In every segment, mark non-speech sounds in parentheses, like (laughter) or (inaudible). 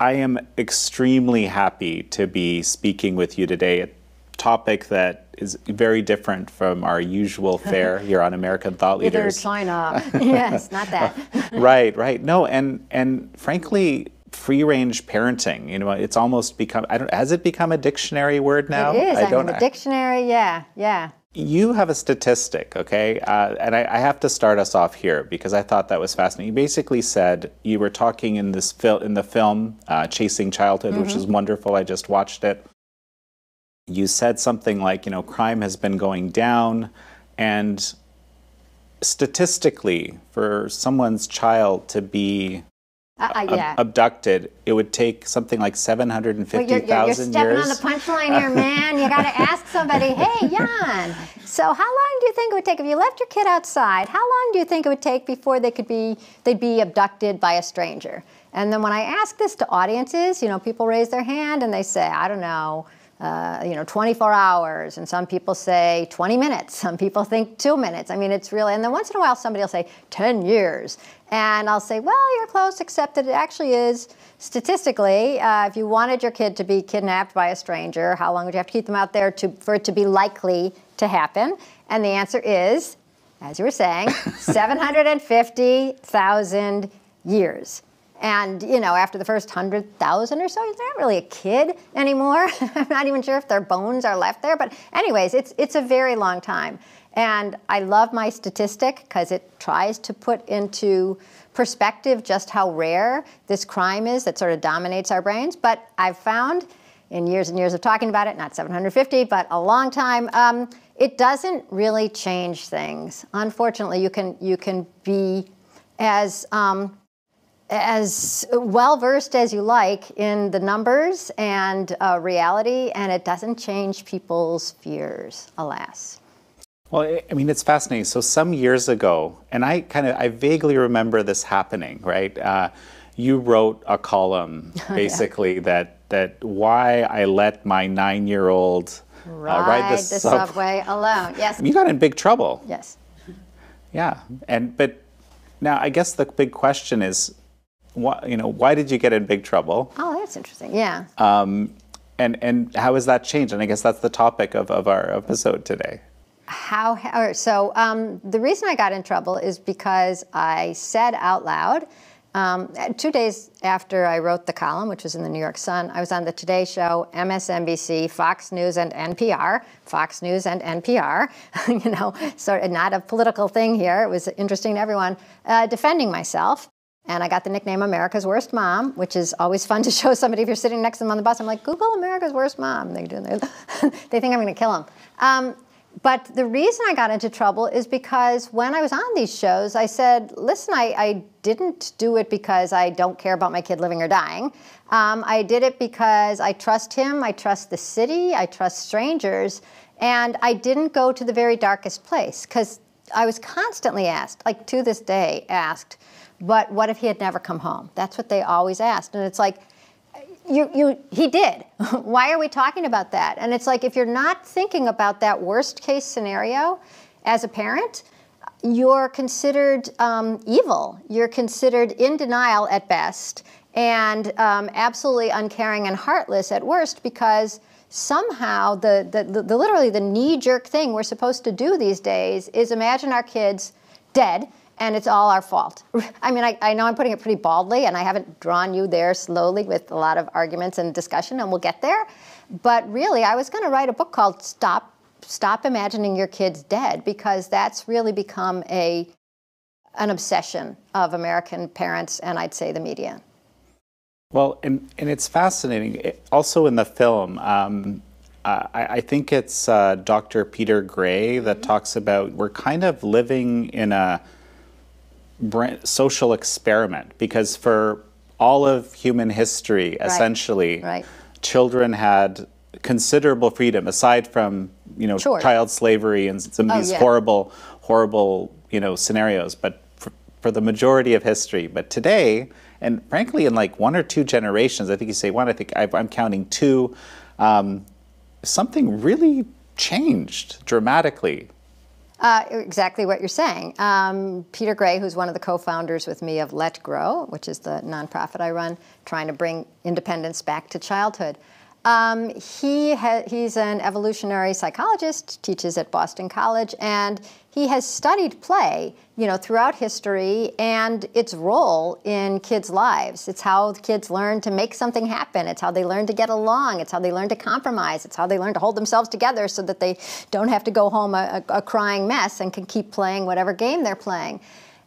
I am extremely happy to be speaking with you today. A topic that is very different from our usual (laughs) fare here on American Thought Leaders. Either China. (laughs) yes, not that. (laughs) right, right. No, and and frankly, free range parenting. You know, it's almost become. I don't. Has it become a dictionary word now? It is. I I don't. mean, the dictionary. Yeah, yeah. You have a statistic, okay? Uh, and I, I have to start us off here because I thought that was fascinating. You basically said you were talking in this fil- in the film uh, "Chasing Childhood," which is wonderful. I just watched it. You said something like, you know, crime has been going down, and statistically, for someone's child to be Uh, uh, yeah. abducted, it would take something like seven hundred and Well, fifty you're, you're, you're thousand stepping years. on the punchline here, man. You got to (laughs) ask somebody, hey, Jan, so how long do you think it would take if you left your kid outside? How long do you think it would take before they could be they'd be abducted by a stranger? And then when I ask this to audiences, you know, people raise their hand and they say, I don't know, uh, you know, 24 hours, and some people say 20 minutes. Some people think two minutes. I mean, it's really, and then once in a while somebody will say 10 years, and I'll say, well, you're close, except that it actually is statistically, uh, if you wanted your kid to be kidnapped by a stranger, how long would you have to keep them out there to, for it to be likely to happen? And the answer is, as you were saying, (laughs) 750,000 years. And you know, after the first hundred thousand or so, they're not really a kid anymore. (laughs) I'm not even sure if their bones are left there. But anyways, it's it's a very long time. And I love my statistic because it tries to put into perspective just how rare this crime is that sort of dominates our brains. But I've found in years and years of talking about it, not 750, but a long time, um, it doesn't really change things. Unfortunately, you can you can be as um, as well versed as you like in the numbers and uh, reality, and it doesn't change people's fears, alas. Well, I- mean, it's fascinating. So some years ago, and I kind of, I vaguely remember this happening, right? Uh, you wrote a column (laughs) basically that that why I let my nine-year-old uh, Ride, the, the sub- subway alone. Yes. You got in big trouble. Yes. Yeah, and but now I guess the big question is, why, you know, why did you get in big trouble? Oh, that's interesting. Yeah. Um, and and how has that changed? And I guess that's the topic of, of our episode today. How, how so um, the reason I got in trouble is because I said out loud, um, two days after I wrote the column, which was in the New York Sun, I was on the Today Show, MSNBC, Fox News, and NPR. Fox News and NPR, (laughs) you know, sort of not a political thing here. It was interesting to everyone, uh, defending myself. And I got the nickname America's Worst Mom, which is always fun to (laughs) show somebody if you're sitting next to them on the bus. I'm like, Google America's Worst Mom. They do. They (laughs) think I'm going to kill them. Um, but the reason I got into trouble is because when I was on these shows, I said, listen, I, I didn't do it because I don't care about my kid living or dying. Um, I did it because I trust him, I trust the city, I trust strangers, and I didn't go to the very darkest place because I was constantly asked, like to this day, asked, but what if he had never come home? That's what they always asked. And it's like, you, you, he did. (laughs) Why are we talking about that? And it's like if you're not thinking about that worst case scenario as a parent, you're considered um, evil. You're considered in denial at best, and um, absolutely uncaring and heartless at worst because somehow the, the, the, the literally the knee-jerk thing we're supposed to do these days is imagine our kids dead and it's all our fault. (laughs) I mean, I, I, know I'm putting it pretty baldly, and I haven't drawn you there slowly with a lot of arguments and discussion, and we'll get there. But really, I was going to write a book called "Stop Stop Imagining Your Kids Dead" because that's really become a an obsession of American parents, and I'd say the media. Well, and, and it's fascinating. It, also in the film, um, uh, I, I, think it's uh, Dr. Peter Gray that mm-hmm. talks about we're kind of living in a social experiment because for all of human history, right. essentially, right. children had considerable freedom aside from you know sure. child slavery and some of oh, these yeah. horrible, horrible you know scenarios. But for, for, the majority of history, but today, and frankly, in like one or two generations, I think you say one. I think i am counting two. Um, something really changed dramatically Uh, exactly what you're saying. Um, Peter Gray, who's one of the co-founders with me of Let Grow, which is the nonprofit I run, trying to bring independence back to childhood. Um, he he's an evolutionary psychologist, teaches at Boston College, and he has studied play, you know, throughout history and its role in kids' lives. It's how kids learn to make something happen. It's how they learn to get along. It's how they learn to compromise. It's how they learn to hold themselves together so that they don't have to go home a, a, a crying mess and can keep playing whatever game they're playing.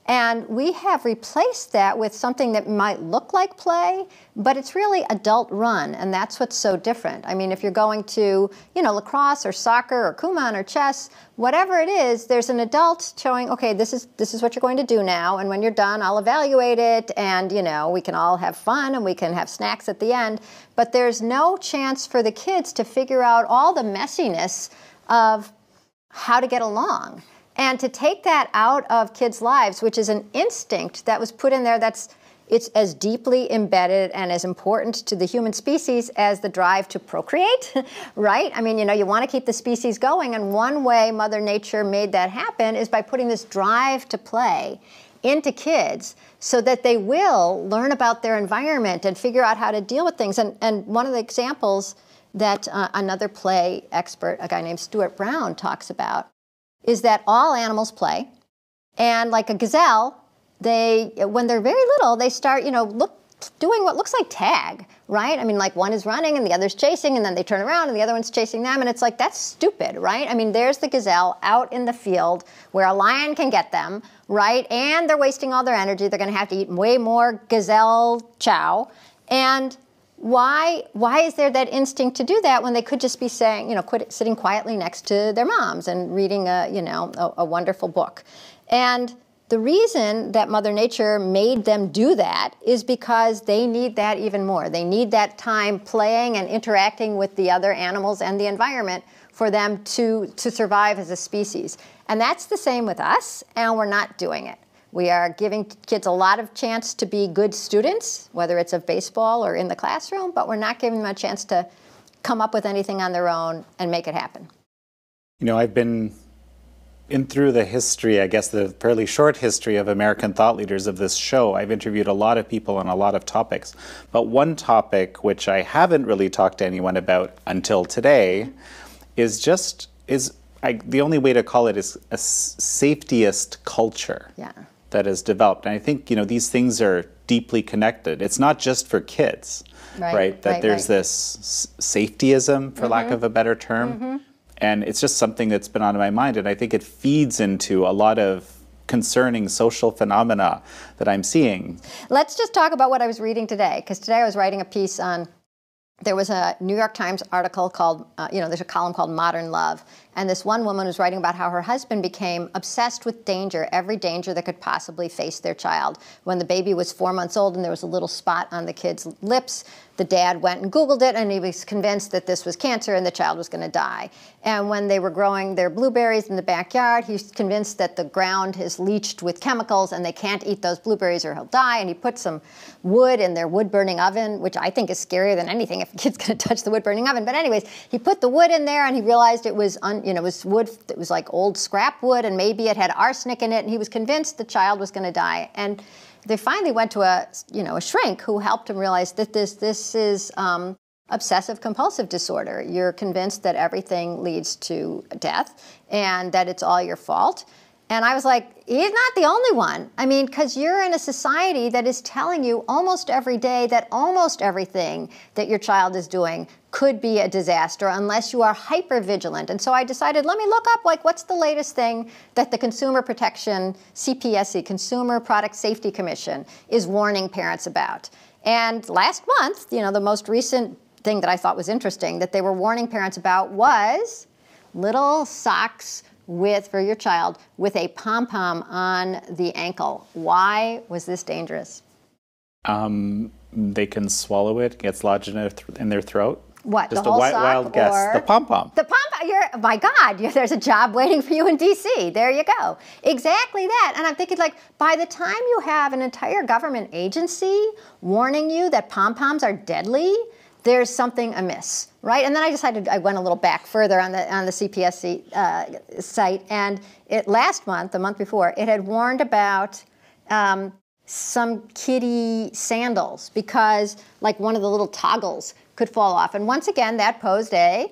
And we have replaced that with something that might look like play, but it's really adult run, and that's what's so different. I mean, if you're going to, you know, lacrosse or soccer or kumon or chess, whatever it is, there's an adult showing, okay, this is this is what you're going to do now, and when you're done, I'll evaluate it, and you know, we can all have fun and we can have snacks at the end. But there's no chance for the kids to figure out all the messiness of how to get along. And to take that out of kids' lives, which is an instinct that was put in there that's it's as deeply embedded and as important to the human species as the drive to procreate, (laughs) right? I mean, you know, you want to keep the species going, and one way Mother Nature made that happen is by putting this drive to play into kids so that they will learn about their environment and figure out how to deal with things. And, and one of the examples that uh, another play expert, a guy named Stuart Brown, talks about is that all animals play. And like a gazelle, they when they're very little, they start, you know, look doing what looks like tag, right? I mean, like one is running and the other's chasing, and then they turn around and the other one's chasing them, and it's like that's stupid, right? I mean, there's the gazelle out in the field where a lion can get them, right? And they're wasting all their energy. They're going to have to eat way more gazelle chow, and why why is there that instinct to do that when they could just be saying you know quit, sitting quietly next to their moms and reading a you know a, a wonderful book? And the reason that mother nature made them do that is because they need that even more. They need that time playing and interacting with the other animals and the environment for them to to survive as a species. And that's the same with us and we're not doing it we are giving kids a lot of chance to be good students, whether it's of baseball or in the classroom, but we're not giving them a chance to come up with anything on their own and make it happen. You know, I've been in through the history, I guess the fairly short history of American thought leaders of this show, I've interviewed a lot of people on a lot of topics. But one topic which I haven't really talked to anyone about until today is just is I, the only way to call it is a safetyist culture. Yeah that has developed. And I think you know these things are deeply connected. It's not just for kids, right? right? That right, there's right. this safetyism, for mm-hmm. lack of a better term, mm-hmm. and it's just something that's been on my mind, and I think it feeds into a lot of concerning social phenomena that I'm seeing. Let's just talk about what I was reading today, because today I was writing a piece on there was a New York Times article called, uh, you know, there's a column called Modern Love. And this one woman was writing about how her husband became obsessed with danger, every danger that could possibly face their child. When the baby was four months old and there was a little spot on the kid's lips, the dad went and Googled it and he was convinced that this was cancer and the child was going to die. And when they were growing their blueberries in the backyard, he's convinced that the ground is leached with chemicals and they can't eat those blueberries or he'll die. And he put some wood in their wood burning oven, which I think is scarier than anything if a kid's (laughs) going to touch the wood burning oven. But, anyways, he put the wood in there and he realized it was, un, you know, it was wood that was like old scrap wood and maybe it had arsenic in it. And he was convinced the child was going to die. And they finally went to a you know a shrink who helped him realize that this this is um, obsessive compulsive disorder. You're convinced that everything leads to death and that it's all your fault. And I was like, he's not the only one. I mean, because you're in a society that is telling you almost every day that almost everything that your child is doing could be a disaster unless you are hyper vigilant. And so I decided, let me look up like what's the latest thing that the Consumer Protection CPSC, Consumer Product Safety Commission, is warning parents about. And last month, you know, the most recent thing that I thought was interesting that they were warning parents about was little socks with for your child with a pom pom on the ankle. Why was this dangerous? Um, they can swallow it, gets lodged in their, th- in their throat. What Just the whole a wild, sock wild guess. The pom pom. the pom pom? You're my God! You're, there's a job waiting for you in D.C. There you go. Exactly that. And I'm thinking like by the time you have an entire government agency warning you that pom poms are deadly, there's something amiss, right? And then I decided I went a little back further on the on the CPSC uh, site, and it last month, the month before, it had warned about um, some kitty sandals because like one of the little toggles could fall off, and once again that posed a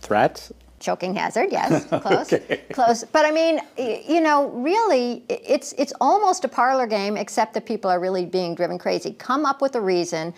threat? Choking hazard yes (laughs) close okay. close. But i mean you know really it's it's almost a parlor game except that people are really being driven crazy. Come up with a reason